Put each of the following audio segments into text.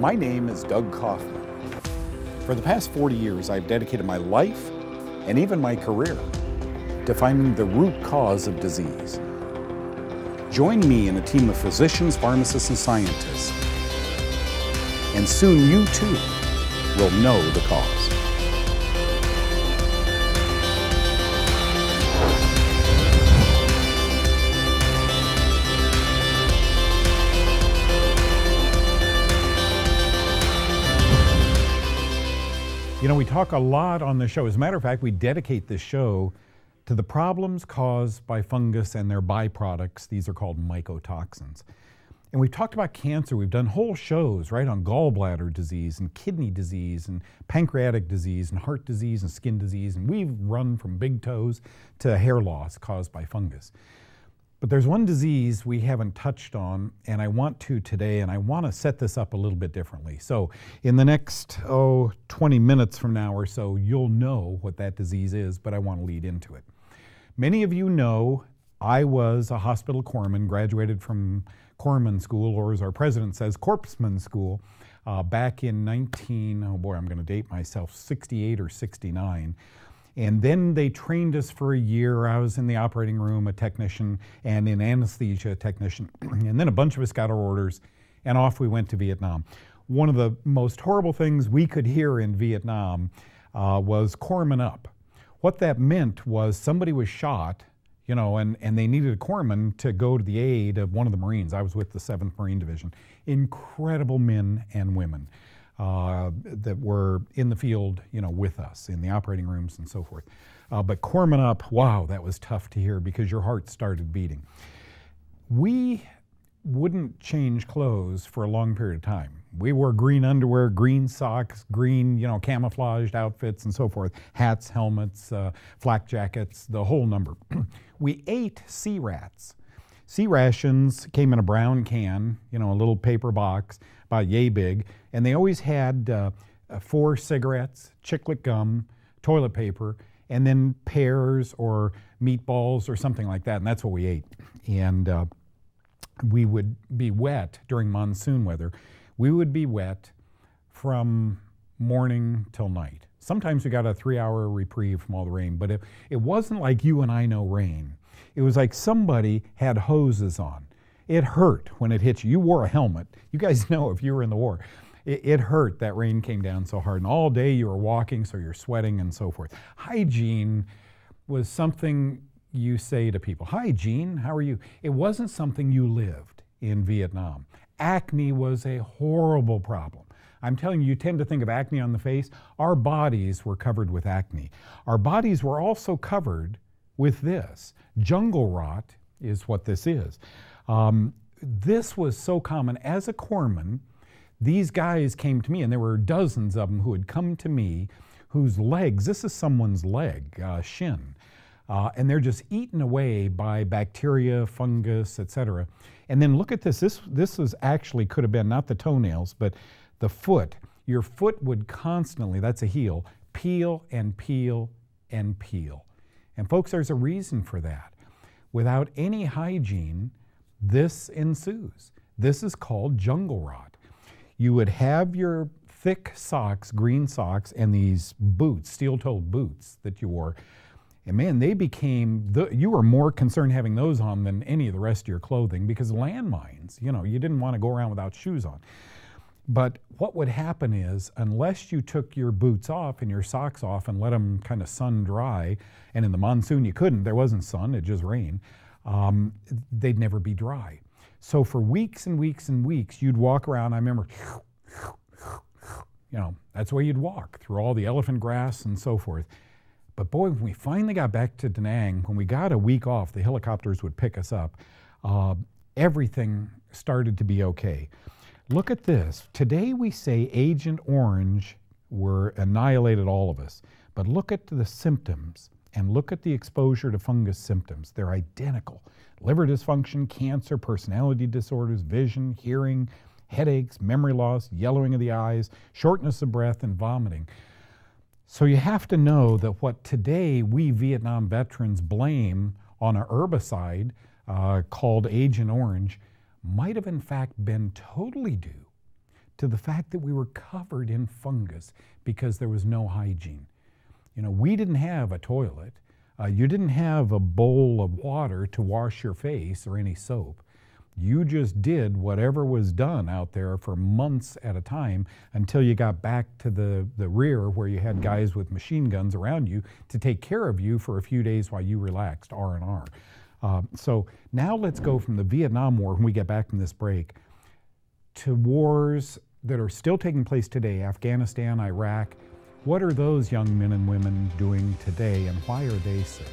My name is Doug Kaufmann. For the past 40 years, I've dedicated my life and even my career to finding the root cause of disease. Join me in a team of physicians, pharmacists, and scientists, and soon you too will know the cause. You know, we talk a lot on the show. As a matter of fact, we dedicate this show to the problems caused by fungus and their byproducts. These are called mycotoxins. And we've talked about cancer. We've done whole shows, right, on gallbladder disease and kidney disease and pancreatic disease and heart disease and skin disease. And we've run from big toes to hair loss caused by fungus. But there's one disease we haven't touched on, and I want to today, and I want to set this up a little bit differently. So, in the next, oh, 20 minutes from now or so, you'll know what that disease is, but I want to lead into it. Many of you know I was a hospital corpsman, graduated from corpsman school, or as our president says, corpsman school, uh, back in 19, oh boy, I'm going to date myself, 68 or 69. And then they trained us for a year. I was in the operating room, a technician, and in anesthesia, a technician. and then a bunch of us got our orders, and off we went to Vietnam. One of the most horrible things we could hear in Vietnam uh, was corpsman up. What that meant was somebody was shot, you know, and, and they needed a corpsman to go to the aid of one of the Marines. I was with the 7th Marine Division. Incredible men and women uh, that were in the field, you know, with us in the operating rooms and so forth. Uh, but corpsman up, wow, that was tough to hear because your heart started beating. We wouldn't change clothes for a long period of time. We wore green underwear, green socks, green, you know, camouflaged outfits and so forth, hats, helmets, uh, flak jackets, the whole number. we ate sea rats. C rations came in a brown can, you know, a little paper box about yay big, and they always had uh, uh, four cigarettes, chiclet gum, toilet paper, and then pears or meatballs or something like that, and that's what we ate. And uh, we would be wet during monsoon weather. We would be wet from morning till night. Sometimes we got a three hour reprieve from all the rain, but it, it wasn't like you and I know rain. It was like somebody had hoses on. It hurt when it hit you. You wore a helmet. You guys know if you were in the war. It, it, hurt that rain came down so hard. And all day you were walking, so you're sweating and so forth. Hygiene was something you say to people. Hi, Gene, how are you? It wasn't something you lived in Vietnam. Acne was a horrible problem. I'm telling you, you tend to think of acne on the face. Our bodies were covered with acne. Our bodies were also covered with this. Jungle rot is what this is. Um, this was so common. As a corpsman, these guys came to me, and there were dozens of them who had come to me whose legs, this is someone's leg, uh, shin, uh, and they're just eaten away by bacteria, fungus, etc. And then look at this. This this was actually could have been not the toenails, but the foot. Your foot would constantly, that's a heel, peel and peel and peel. And folks, there's a reason for that. Without any hygiene, this ensues. This is called jungle rot. You would have your thick socks, green socks, and these boots, steel-toed boots that you wore. And man, they became, the, you were more concerned having those on than any of the rest of your clothing because landmines, you know, you didn't want to go around without shoes on. But what would happen is, unless you took your boots off and your socks off and let them kind of sun dry, and in the monsoon you couldn't, there wasn't sun, it just rained, um, they'd never be dry. So for weeks and weeks and weeks, you'd walk around. I remember, you know, that's where you'd walk through all the elephant grass and so forth. But boy, when we finally got back to Da Nang, when we got a week off, the helicopters would pick us up. Uh, everything started to be okay. Look at this. Today we say Agent Orange were annihilated all of us. But look at the symptoms and look at the exposure to fungus symptoms. They're identical. Liver dysfunction, cancer, personality disorders, vision, hearing, headaches, memory loss, yellowing of the eyes, shortness of breath, and vomiting. So you have to know that what today we Vietnam veterans blame on a herbicide uh, called Agent Orange might have in fact been totally due to the fact that we were covered in fungus because there was no hygiene. You know, we didn't have a toilet. Uh, you didn't have a bowl of water to wash your face or any soap. You just did whatever was done out there for months at a time until you got back to the, the rear where you had guys with machine guns around you to take care of you for a few days while you relaxed R&R. Uh, so now let's go from the Vietnam War, when we get back from this break, to wars that are still taking place today, Afghanistan, Iraq. What are those young men and women doing today and why are they sick?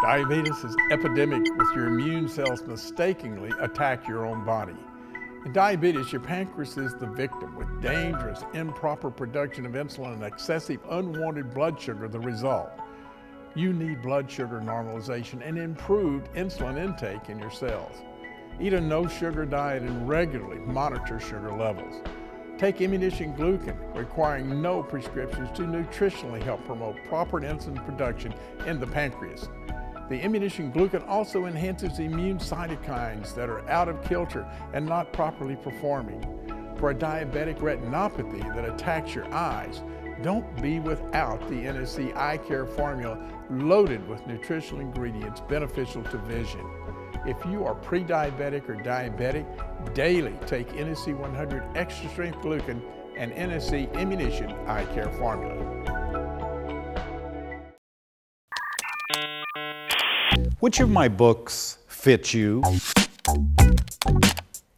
Diabetes is epidemic with your immune cells mistakenly attack your own body. In diabetes, your pancreas is the victim, with dangerous, improper production of insulin and excessive unwanted blood sugar the result. You need blood sugar normalization and improved insulin intake in your cells. Eat a no sugar diet and regularly monitor sugar levels. Take Immunition Glucan, requiring no prescriptions to nutritionally help promote proper insulin production in the pancreas. The Immunition Glucan also enhances immune cytokines that are out of kilter and not properly performing. For a diabetic retinopathy that attacks your eyes, don't be without the NSC Eye Care formula loaded with nutritional ingredients beneficial to vision. If you are pre-diabetic or diabetic, daily take NSC 100 Extra Strength Glucan and NSC Immunition Eye Care formula. Which of my books fits you?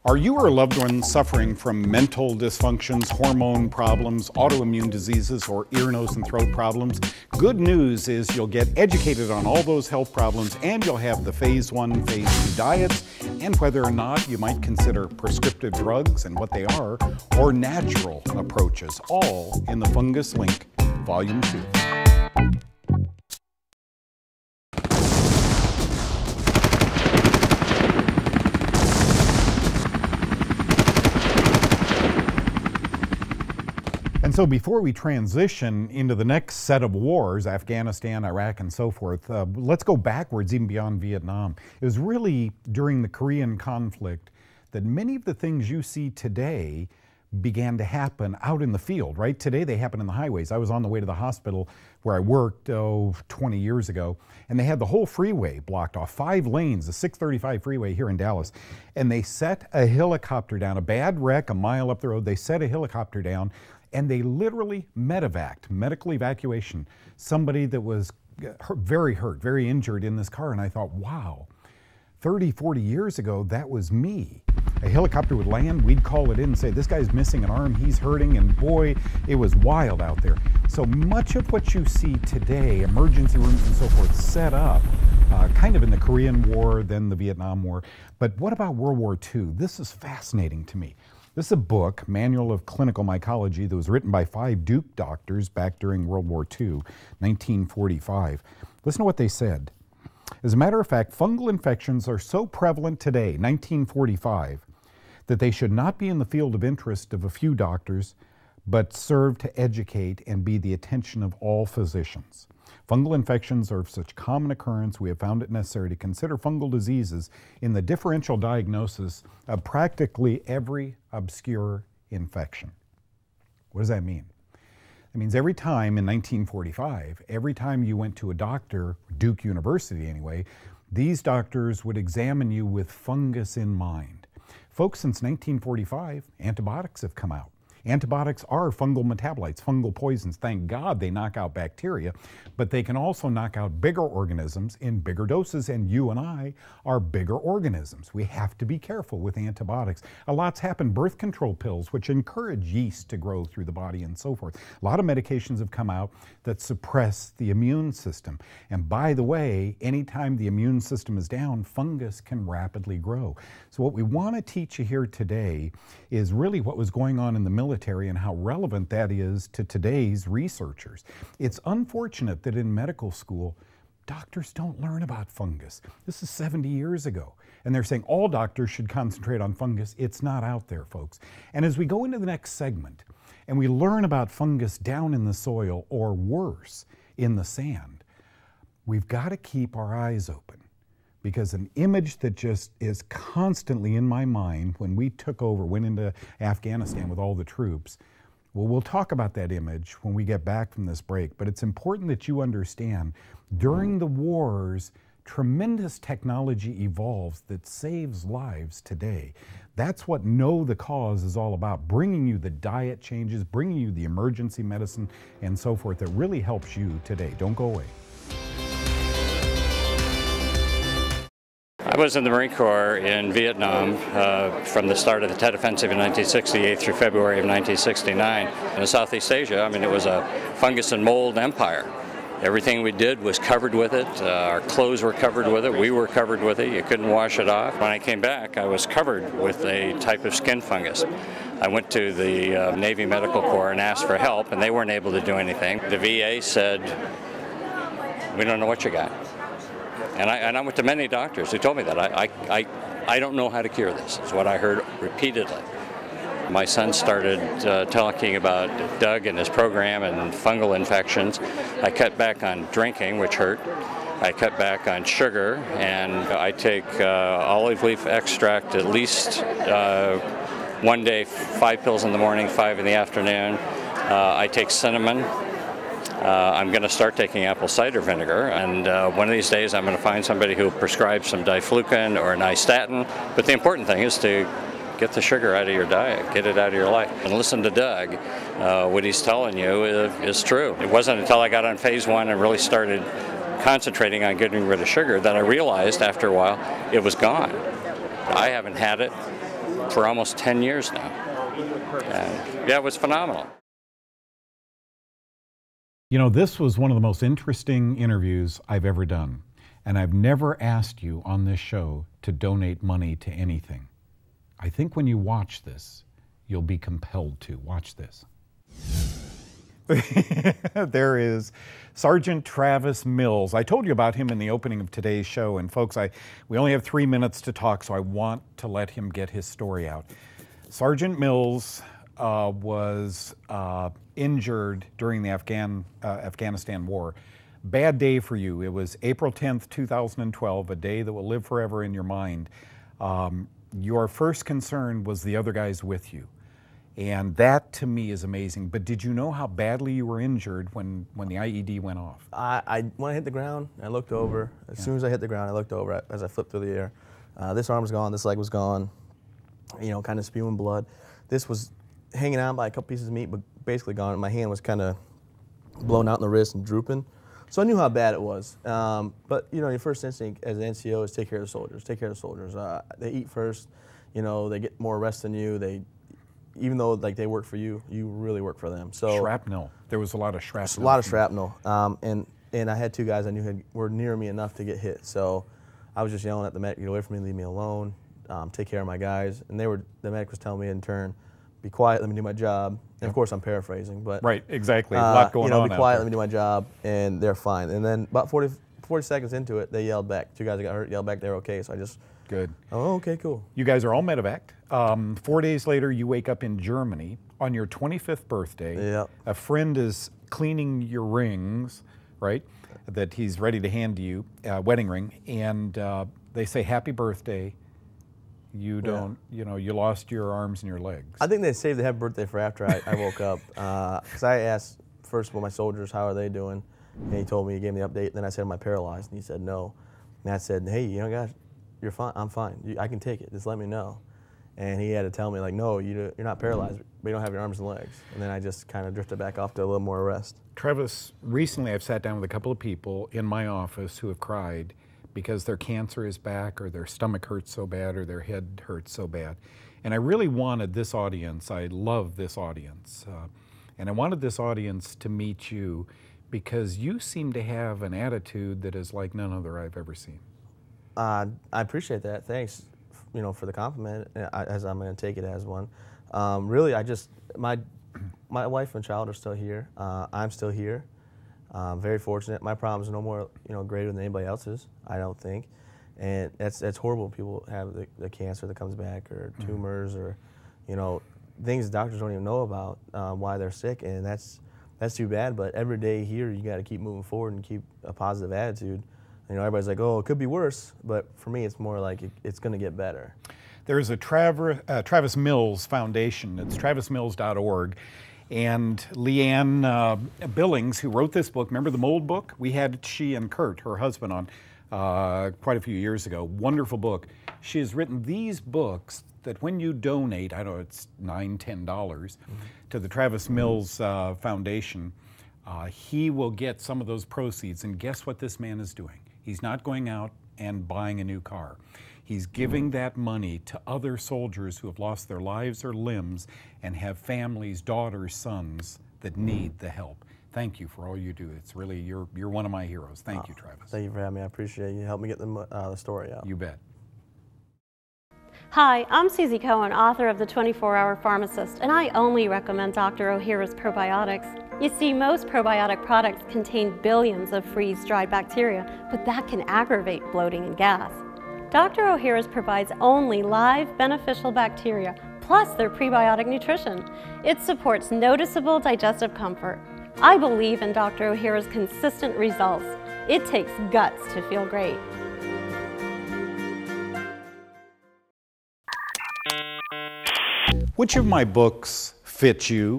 Are you or a loved one suffering from mental dysfunctions, hormone problems, autoimmune diseases, or ear, nose, and throat problems? Good news is you'll get educated on all those health problems and you'll have the phase one, phase two diets, and whether or not you might consider prescriptive drugs and what they are, or natural approaches, all in the Fungus Link, Volume 2. So before we transition into the next set of wars, Afghanistan, Iraq, and so forth, uh, let's go backwards even beyond Vietnam. It was really during the Korean conflict that many of the things you see today began to happen out in the field, right? Today they happen in the highways. I was on the way to the hospital where I worked, oh, 20 years ago, and they had the whole freeway blocked off, five lanes, the 635 freeway here in Dallas. And they set a helicopter down, a bad wreck a mile up the road, they set a helicopter down and they literally medevaced, medical evacuation, somebody that was very hurt, very injured in this car. And I thought, wow, 30, 40 years ago, that was me. A helicopter would land, we'd call it in and say, this guy's missing an arm, he's hurting, and boy, it was wild out there. So much of what you see today, emergency rooms and so forth, set up uh, kind of in the Korean War, then the Vietnam War. But what about World War II? This is fascinating to me. This is a book, Manual of Clinical Mycology, that was written by five Duke doctors back during World War II, 1945. Listen to what they said. As a matter of fact, fungal infections are so prevalent today, 1945, that they should not be in the field of interest of a few doctors, but serve to educate and be the attention of all physicians. Fungal infections are of such common occurrence, we have found it necessary to consider fungal diseases in the differential diagnosis of practically every obscure infection. What does that mean? It means every time in 1945, every time you went to a doctor, Duke University anyway, these doctors would examine you with fungus in mind. Folks, since 1945, antibiotics have come out. Antibiotics are fungal metabolites, fungal poisons. Thank God they knock out bacteria, but they can also knock out bigger organisms in bigger doses, and you and I are bigger organisms. We have to be careful with antibiotics. A lot's happened. Birth control pills, which encourage yeast to grow through the body and so forth. A lot of medications have come out that suppress the immune system. And by the way, anytime the immune system is down, fungus can rapidly grow. So, what we want to teach you here today is really what was going on in the military and how relevant that is to today's researchers. It's unfortunate that in medical school, doctors don't learn about fungus. This is 70 years ago. And they're saying all doctors should concentrate on fungus. It's not out there, folks. And as we go into the next segment and we learn about fungus down in the soil or worse, in the sand. We've got to keep our eyes open because an image that just is constantly in my mind when we took over, went into Afghanistan with all the troops. Well, we'll talk about that image when we get back from this break, but it's important that you understand during the wars, tremendous technology evolves that saves lives today. That's what Know the Cause is all about, bringing you the diet changes, bringing you the emergency medicine and so forth that really helps you today. Don't go away. Was in the Marine Corps in Vietnam uh, from the start of the Tet Offensive in 1968 through February of 1969. In Southeast Asia, I mean, it was a fungus and mold empire. Everything we did was covered with it. Uh, our clothes were covered with it. We were covered with it. You couldn't wash it off. When I came back, I was covered with a type of skin fungus. I went to the uh, Navy Medical Corps and asked for help, and they weren't able to do anything. The VA said, We don't know what you got. And I, and I went to many doctors who told me that. I, I, I, don't know how to cure this, is what I heard repeatedly. My son started uh, talking about Doug and his program and fungal infections. I cut back on drinking, which hurt. I cut back on sugar, and I take uh, olive leaf extract at least uh, one day, five pills in the morning, five in the afternoon. Uh, I take cinnamon. Uh, I'm going to start taking apple cider vinegar, and uh, one of these days I'm going to find somebody who prescribes some diflucan or nystatin. But the important thing is to get the sugar out of your diet, get it out of your life. And listen to Doug. Uh, what he's telling you is, is true. It wasn't until I got on phase one and really started concentrating on getting rid of sugar that I realized after a while it was gone. I haven't had it for almost 10 years now. And yeah, it was phenomenal. You know, this was one of the most interesting interviews I've ever done. And I've never asked you on this show to donate money to anything. I think when you watch this, you'll be compelled to. Watch this. there is Sergeant Travis Mills. I told you about him in the opening of today's show, and folks, I we only have three minutes to talk, so I want to let him get his story out. Sergeant Mills uh, was uh, injured during the Afghan uh, Afghanistan war. Bad day for you. It was April 10th, 2012, a day that will live forever in your mind. Um, your first concern was the other guys with you. And that to me is amazing. But did you know how badly you were injured when, when the IED went off? I, I when I hit the ground, I looked over. As yeah. soon as I hit the ground, I looked over as I flipped through the air. Uh, this arm was gone, this leg was gone, you know, kind of spewing blood. This was hanging on by a couple pieces of meat, but basically gone. My hand was kind of blown out in the wrist and drooping. So I knew how bad it was. Um, but you know, your first instinct as an NCO is take care of the soldiers. Take care of the soldiers. Uh, they eat first. You know, they get more rest than you. They, even though like they work for you, you really work for them. So shrapnel. There was a lot of shrapnel. A lot of shrapnel. Um, and and I had two guys I knew had, were near me enough to get hit. So I was just yelling at the medic, "Get away from me! Leave me alone! Um, take care of my guys." And they were the medic was telling me in turn, "Be quiet. Let me do my job." And of course, I'm paraphrasing, but right, exactly. Uh, a lot going on. You know, be quiet. Let me do my job, and they're fine. And then about 40, 40 seconds into it, they yelled back. Two guys got hurt yelled back. They're okay. So I just good. Oh, okay, cool. You guys are all medevaced. Um, four days later, you wake up in Germany on your 25th birthday. Yeah. A friend is cleaning your rings, right? That he's ready to hand to you, uh, wedding ring, and uh, they say happy birthday you don't, yeah. you know, you lost your arms and your legs. I think they saved the happy birthday for after I, I woke up. Because uh, I asked, first of all, my soldiers, how are they doing? And he told me, he gave me the update. Then I said, am I paralyzed? And he said, no. And I said, hey, you know, guys, you're fine. I'm fine. You, I can take it. Just let me know. And he had to tell me, like, no, you, you're not paralyzed, but you don't have your arms and legs. And then I just kind of drifted back off to a little more rest. Travis, recently I've sat down with a couple of people in my office who have cried because their cancer is back or their stomach hurts so bad or their head hurts so bad. And I really wanted this audience, I love this audience, uh, and I wanted this audience to meet you because you seem to have an attitude that is like none other I've ever seen. Uh, I appreciate that. Thanks, you know, for the compliment, uh, as I'm going to take it as one. Um, really, I just my my wife and child are still here. Uh, I'm still here. Um, very fortunate. My problems are no more, you know, greater than anybody else's. I don't think, and that's that's horrible. People have the, the cancer that comes back, or mm-hmm. tumors, or you know, things doctors don't even know about um, why they're sick, and that's that's too bad. But every day here, you got to keep moving forward and keep a positive attitude. You know, everybody's like, oh, it could be worse, but for me, it's more like it, it's going to get better. There's a Traver, uh, Travis Mills Foundation. It's travismills.org. And Lee Ann uh, Billings, who wrote this book, remember the mold book? We had she and Kurt, her husband, on uh, quite a few years ago. Wonderful book. She has written these books that when you donate, I don't know, it's nine, ten dollars mm-hmm. to the Travis Mills uh, Foundation, uh, he will get some of those proceeds. And guess what this man is doing? He's not going out and buying a new car. He's giving that money to other soldiers who have lost their lives or limbs and have families, daughters, sons that need the help. Thank you for all you do. It's really, you're, you're one of my heroes. Thank you, Travis. Thank you for having me. I appreciate you. Help me get the, uh, the story out. You bet. Hi, I'm Suzy Cohen, author of The 24-Hour Pharmacist, and I only recommend Dr. Ohhira's probiotics. You see, most probiotic products contain billions of freeze-dried bacteria, but that can aggravate bloating and gas. Dr. Ohhira's provides only live beneficial bacteria, plus their prebiotic nutrition. It supports noticeable digestive comfort. I believe in Dr. Ohhira's consistent results. It takes guts to feel great. Which of my books fit you?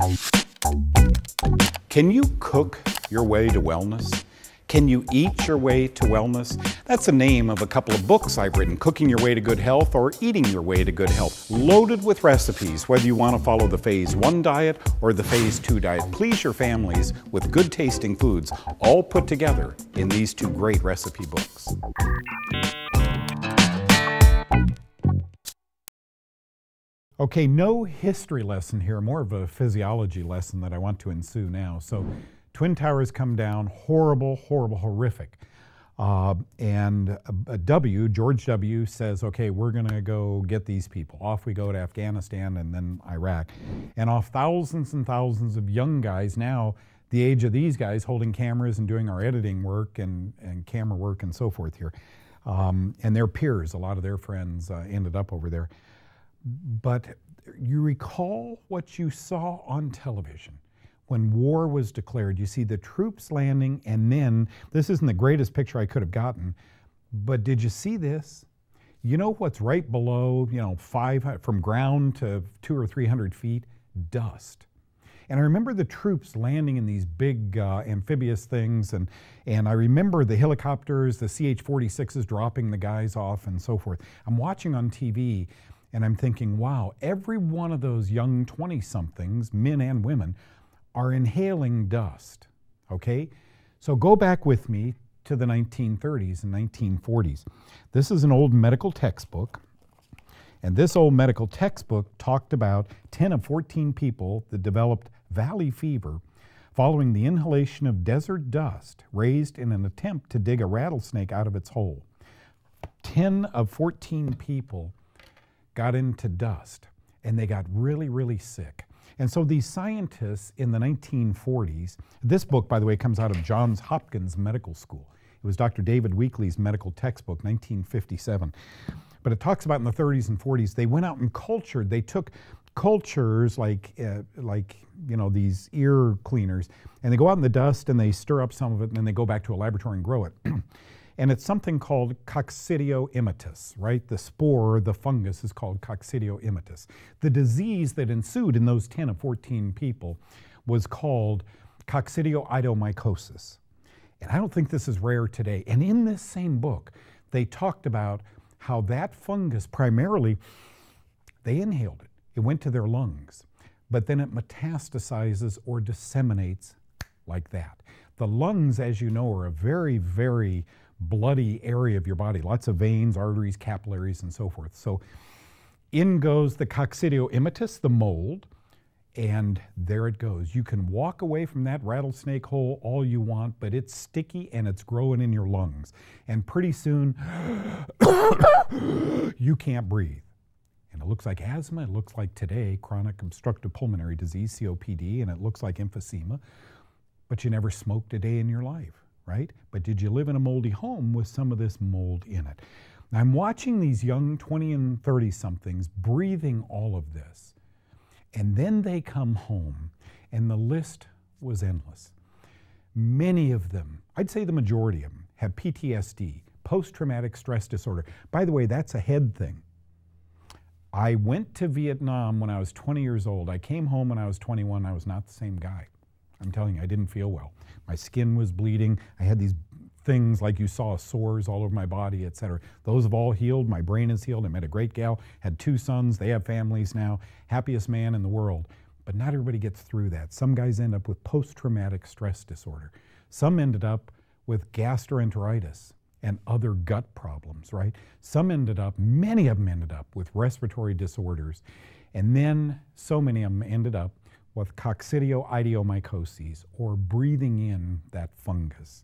Can you cook your way to wellness? Can You Eat Your Way to Wellness? That's the name of a couple of books I've written Cooking Your Way to Good Health or Eating Your Way to Good Health. Loaded with recipes, whether you want to follow the Phase 1 diet or the Phase 2 diet. Please your families with good tasting foods, all put together in these two great recipe books. Okay, no history lesson here, more of a physiology lesson that I want to ensue now. So Twin Towers come down, horrible, horrible, horrific. Uh, and W, George W. says, okay, we're going to go get these people. Off we go to Afghanistan and then Iraq. And off thousands and thousands of young guys now, the age of these guys, holding cameras and doing our editing work and, and camera work and so forth here. Um, and their peers, a lot of their friends uh, ended up over there. But you recall what you saw on television when war was declared. You see the troops landing, and then this isn't the greatest picture I could have gotten, but did you see this? You know what's right below, you know, five from ground to two or three hundred feet? Dust. And I remember the troops landing in these big uh, amphibious things, and, and I remember the helicopters, the CH 46s dropping the guys off, and so forth. I'm watching on TV, and I'm thinking, wow, every one of those young 20 somethings, men and women, are inhaling dust. Okay? So go back with me to the 1930s and 1940s. This is an old medical textbook. And this old medical textbook talked about 10 of 14 people that developed valley fever following the inhalation of desert dust raised in an attempt to dig a rattlesnake out of its hole. 10 of 14 people got into dust and they got really, really sick. And so these scientists in the 1940s, this book, by the way, comes out of Johns Hopkins Medical School. It was Dr. David Weekley's medical textbook, 1957. But it talks about in the 30s and 40s, they went out and cultured. They took cultures like, uh, like you know, these ear cleaners, and they go out in the dust and they stir up some of it, and then they go back to a laboratory and grow it. and it's something called Coccidio immitis, right? The spore, the fungus, is called Coccidio immitis. The disease that ensued in those 10 of 14 people was called coccidioidomycosis. And I don't think this is rare today. And in this same book, they talked about how that fungus primarily, they inhaled it. It went to their lungs, but then it metastasizes or disseminates like that. The lungs, as you know, are a very, very bloody area of your body, lots of veins, arteries, capillaries, and so forth. So in goes the coccidio immitis, the mold, and there it goes. You can walk away from that rattlesnake hole all you want, but it's sticky and it's growing in your lungs. And pretty soon, you can't breathe. And it looks like asthma, it looks like today chronic obstructive pulmonary disease, COPD, and it looks like emphysema, but you never smoked a day in your life right? But did you live in a moldy home with some of this mold in it? I'm watching these young 20 and 30 somethings breathing all of this. And then they come home, and the list was endless. Many of them, I'd say the majority of them, have PTSD, post traumatic stress disorder. By the way, that's a head thing. I went to Vietnam when I was 20 years old. I came home when I was 21. I was not the same guy. I'm telling you, I didn't feel well. My skin was bleeding. I had these things like you saw sores all over my body, etc. Those have all healed. My brain is healed. I met a great gal, had two sons. They have families now. Happiest man in the world. But not everybody gets through that. Some guys end up with post traumatic stress disorder. Some ended up with gastroenteritis and other gut problems, right? Some ended up, many of them ended up with respiratory disorders. And then so many of them ended up with coccidioidiomycosis or breathing in that fungus.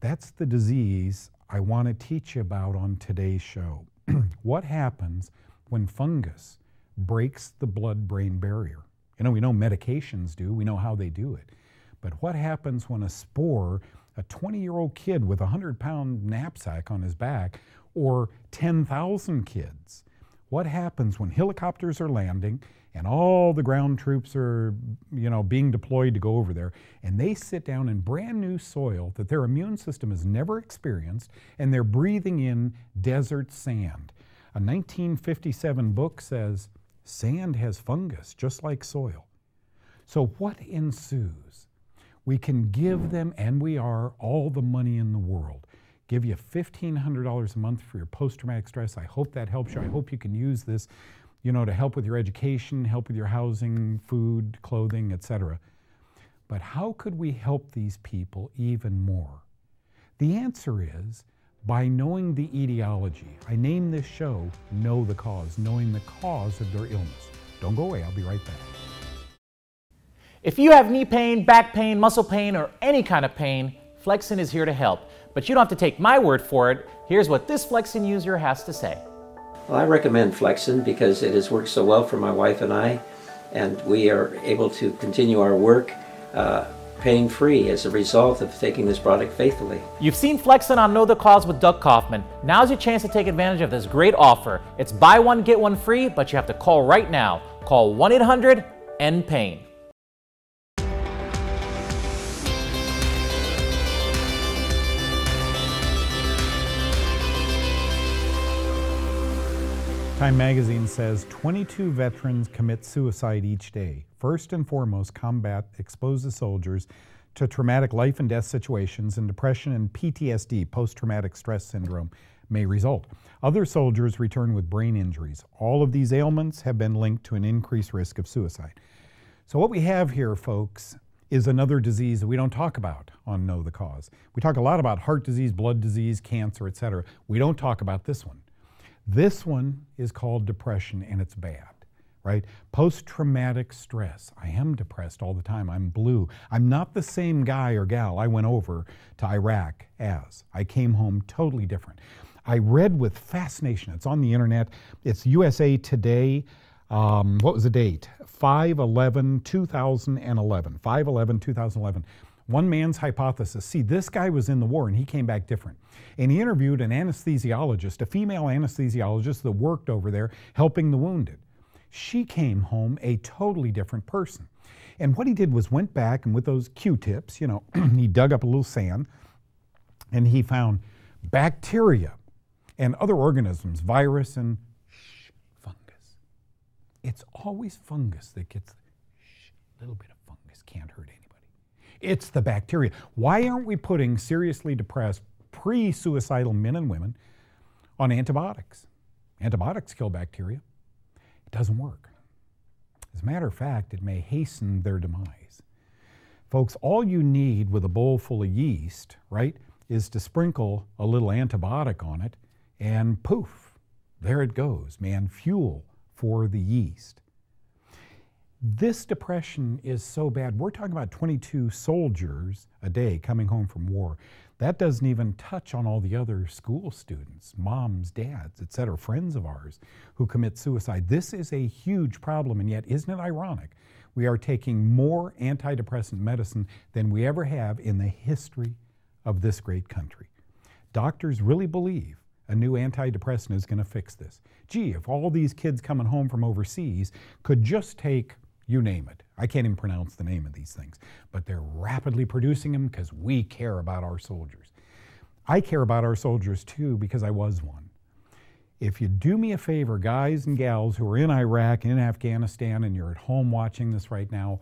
That's the disease I want to teach you about on today's show. what happens when fungus breaks the blood brain barrier? You know, we know medications do, we know how they do it. But what happens when a spore a 20 year old kid with a 100 pound knapsack on his back or 10,000 kids? What happens when helicopters are landing and all the ground troops are, you know, being deployed to go over there and they sit down in brand new soil that their immune system has never experienced and they're breathing in desert sand? A 1957 book says sand has fungus just like soil. So what ensues? We can give them, and we are, all the money in the world. Give you $1,500 a month for your post traumatic stress. I hope that helps you. I hope you can use this, you know, to help with your education, help with your housing, food, clothing, etc. But how could we help these people even more? The answer is by knowing the etiology. I name this show Know the Cause, knowing the cause of their illness. Don't go away, I'll be right back. If you have knee pain, back pain, muscle pain, or any kind of pain, Flexin is here to help. But you don't have to take my word for it. Here's what this Flexin user has to say. Well, I recommend Flexin because it has worked so well for my wife and I, and we are able to continue our work uh, pain free as a result of taking this product faithfully. You've seen Flexin on Know the Cause with Doug Kaufmann. Now's your chance to take advantage of this great offer. It's buy one, get one free, but you have to call right now. Call 1 800 END PAIN. Time magazine says 22 veterans commit suicide each day. First and foremost, combat exposes soldiers to traumatic life and death situations, and depression and PTSD, post traumatic stress syndrome, may result. Other soldiers return with brain injuries. All of these ailments have been linked to an increased risk of suicide. So, what we have here, folks, is another disease that we don't talk about on Know the Cause. We talk a lot about heart disease, blood disease, cancer, etc. We don't talk about this one. This one is called depression and it's bad, right? Post traumatic stress. I am depressed all the time. I'm blue. I'm not the same guy or gal I went over to Iraq as. I came home totally different. I read with fascination. It's on the internet. It's USA Today. Um, what was the date? 5 11 2011. 5 11 2011 one man's hypothesis see, this guy was in the war and he came back different. And he interviewed an anesthesiologist, a female anesthesiologist that worked over there helping the wounded. She came home a totally different person. And what he did was went back and with those Q-tips, you know, he dug up a little sand and he found bacteria and other organisms, virus and shh, fungus. It's always fungus that gets a little bit of fungus can't hurt anybody. It's the bacteria. Why aren't we putting seriously depressed pre suicidal men and women on antibiotics? Antibiotics kill bacteria. It doesn't work. As a matter of fact, it may hasten their demise. Folks, all you need with a bowl full of yeast, right, is to sprinkle a little antibiotic on it, and poof, there it goes, man, fuel for the yeast. This depression is so bad. We're talking about 22 soldiers a day coming home from war. That doesn't even touch on all the other school students, moms, dads, etc., friends of ours who commit suicide. This is a huge problem, and yet, isn't it ironic? We are taking more antidepressant medicine than we ever have in the history of this great country. Doctors really believe a new antidepressant is going to fix this. Gee, if all these kids coming home from overseas could just take you name it. I can't even pronounce the name of these things, but they're rapidly producing them because we care about our soldiers. I care about our soldiers too because I was one. If you do me a favor, guys and gals who are in Iraq and in Afghanistan and you're at home watching this right now,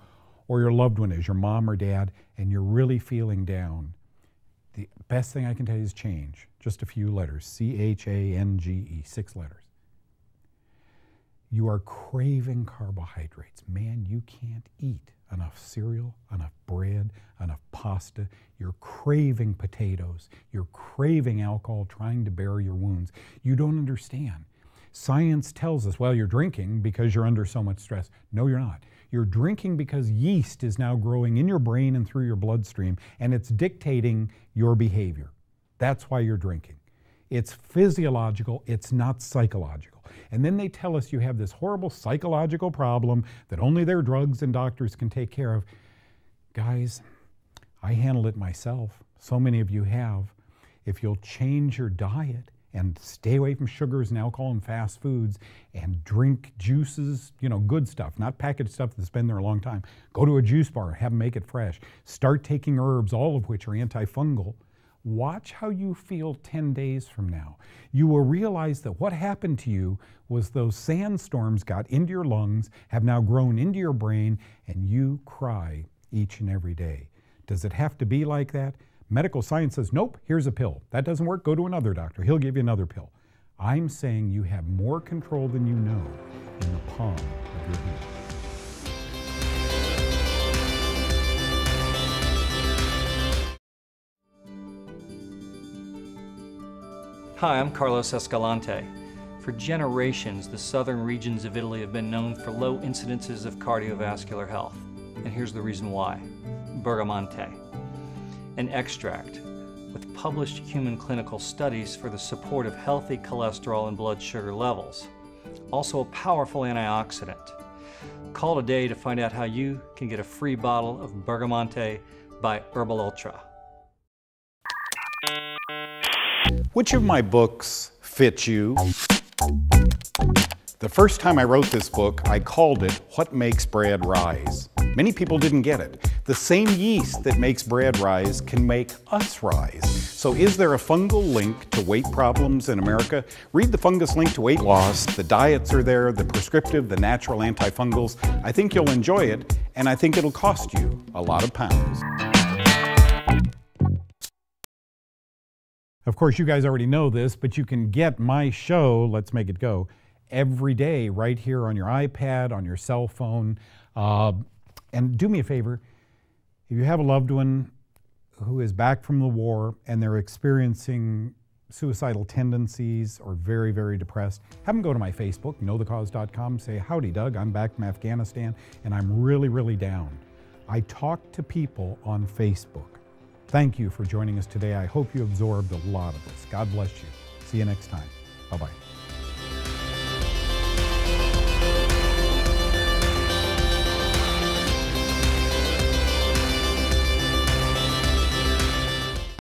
or your loved one is, your mom or dad, and you're really feeling down, the best thing I can tell you is change. Just a few letters C H A N G E, six letters. You are craving carbohydrates. Man, you can't eat enough cereal, enough bread, enough pasta. You're craving potatoes. You're craving alcohol, trying to bury your wounds. You don't understand. Science tells us, well, you're drinking because you're under so much stress. No, you're not. You're drinking because yeast is now growing in your brain and through your bloodstream, and it's dictating your behavior. That's why you're drinking. It's physiological, it's not psychological. And then they tell us you have this horrible psychological problem that only their drugs and doctors can take care of. Guys, I handle it myself. So many of you have. If you'll change your diet, and stay away from sugars and alcohol and fast foods and drink juices, you know, good stuff, not packaged stuff that's been there a long time. Go to a juice bar, have them make it fresh. Start taking herbs, all of which are antifungal. Watch how you feel 10 days from now. You will realize that what happened to you was those sandstorms got into your lungs, have now grown into your brain, and you cry each and every day. Does it have to be like that? Medical science says, nope, here's a pill. That doesn't work, go to another doctor. He'll give you another pill. I'm saying you have more control than you know in the palm of your hand. Hi, I'm Carlos Escalante. For generations, the southern regions of Italy have been known for low incidences of cardiovascular health. And here's the reason why. Bergamonte an extract with published human clinical studies for the support of healthy cholesterol and blood sugar levels. Also a powerful antioxidant. Call today to find out how you can get a free bottle of Bergamonte by Herbal Ultra. Which of my books fits you? The first time I wrote this book, I called it What Makes Bread Rise. Many people didn't get it. The same yeast that makes bread rise can make us rise. So is there a fungal link to weight problems in America? Read the fungus link to weight loss. The diets are there, the prescriptive, the natural antifungals. I think you'll enjoy it, and I think it'll cost you a lot of pounds. Of course, you guys already know this, but you can get my show, Let's Make It Go, every day right here on your iPad, on your cell phone. Uh, and do me a favor if you have a loved one who is back from the war and they're experiencing suicidal tendencies or very, very depressed, have them go to my Facebook, knowthecause.com, say, Howdy, Doug, I'm back from Afghanistan and I'm really, really down. I talk to people on Facebook. Thank you for joining us today. I hope you absorbed a lot of this. God bless you. See you next time. Bye bye.